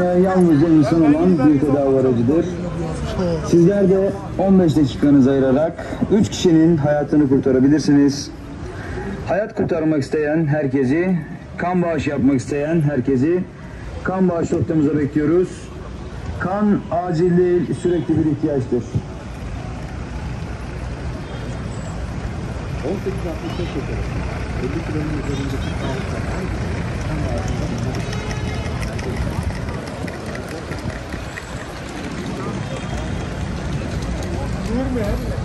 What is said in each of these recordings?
Kaynağı yalnızca insan olan bir tedavi aracıdır. Sizler de 15 dakikanızı ayırarak 3 kişinin hayatını kurtarabilirsiniz. Hayat kurtarmak isteyen herkesi, kan bağışı yapmak isteyen herkesi kan bağış noktamıza bekliyoruz. Kan acil değil, sürekli bir ihtiyaçtır. 1865 yaparız. 50 kilonun üzerindeki sağlıklar Gracias.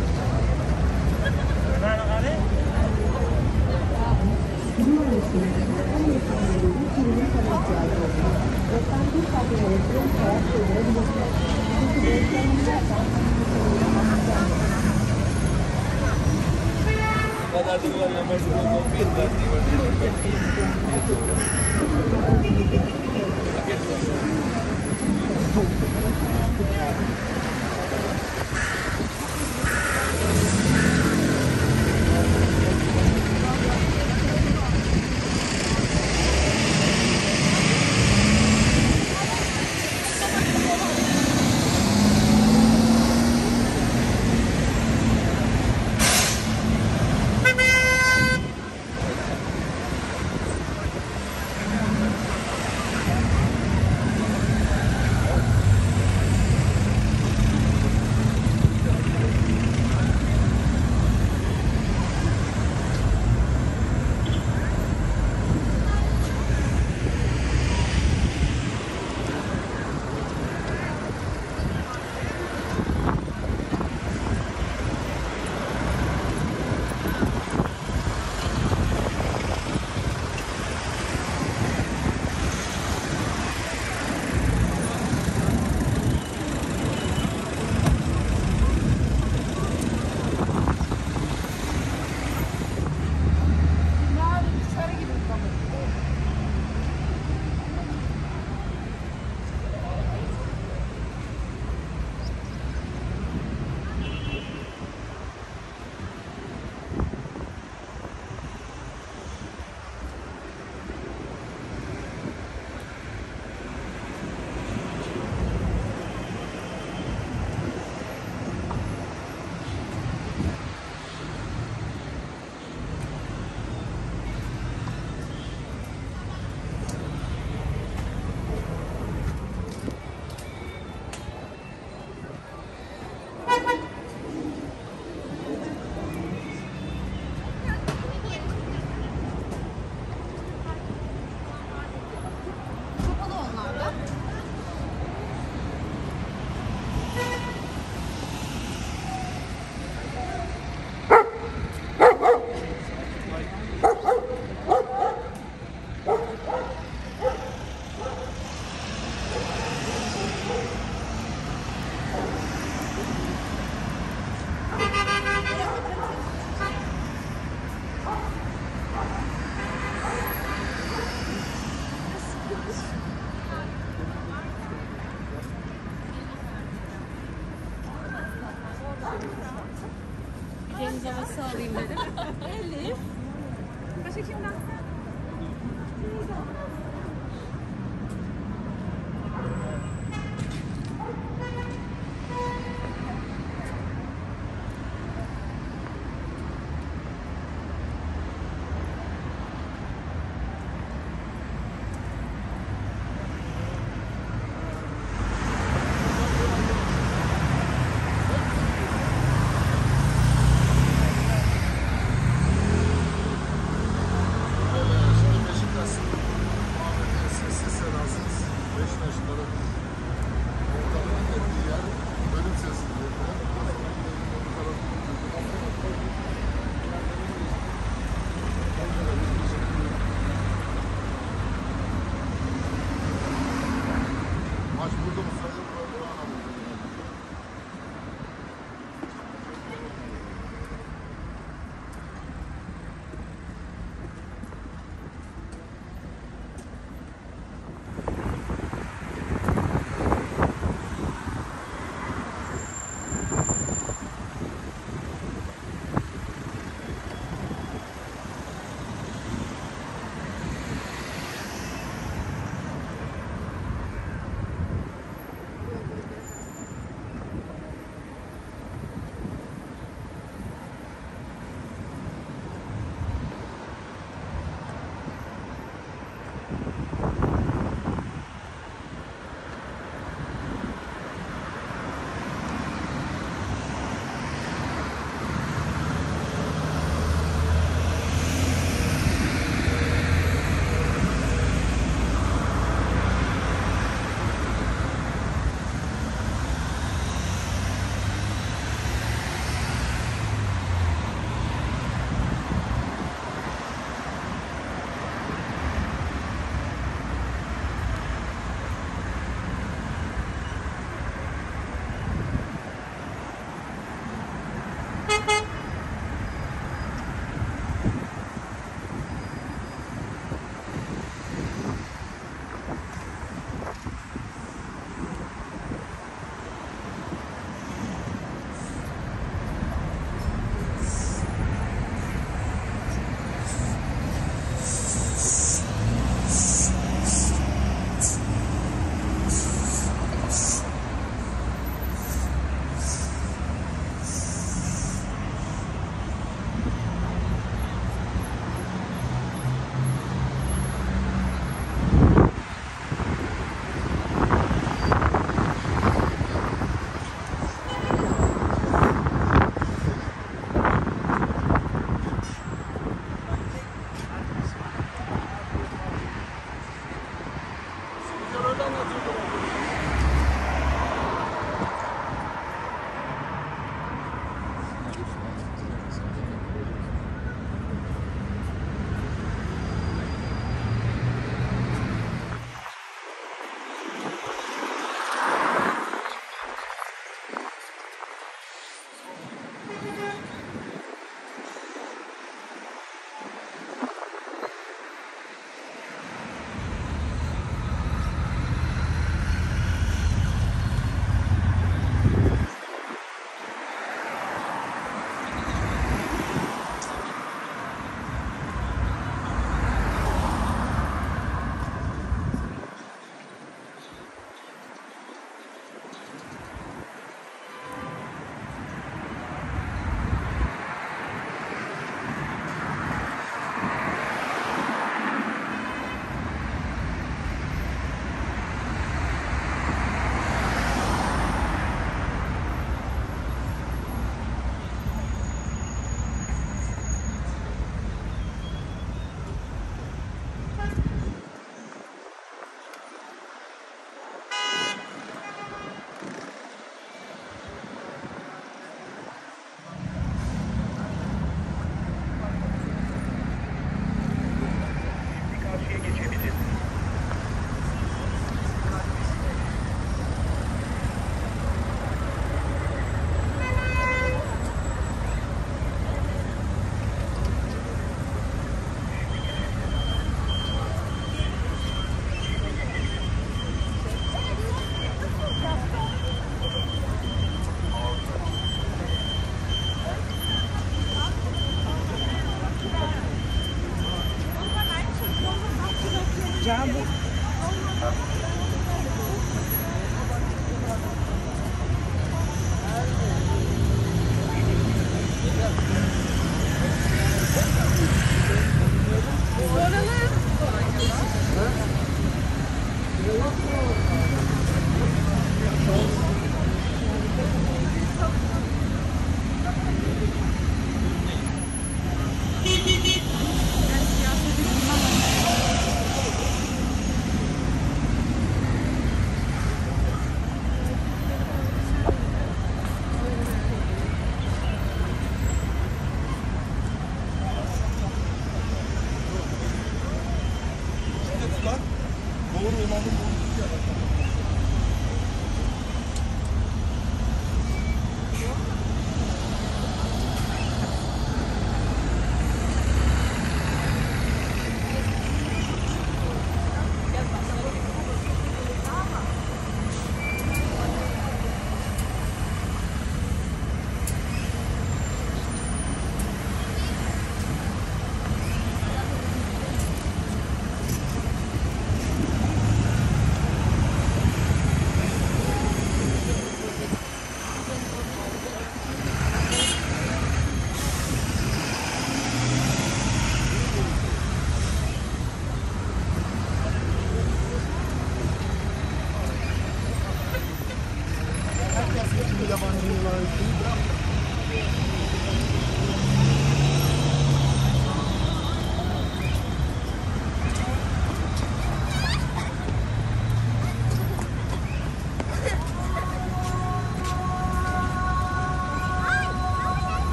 diabo.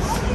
Yes.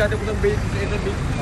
Masyado ko ng bait.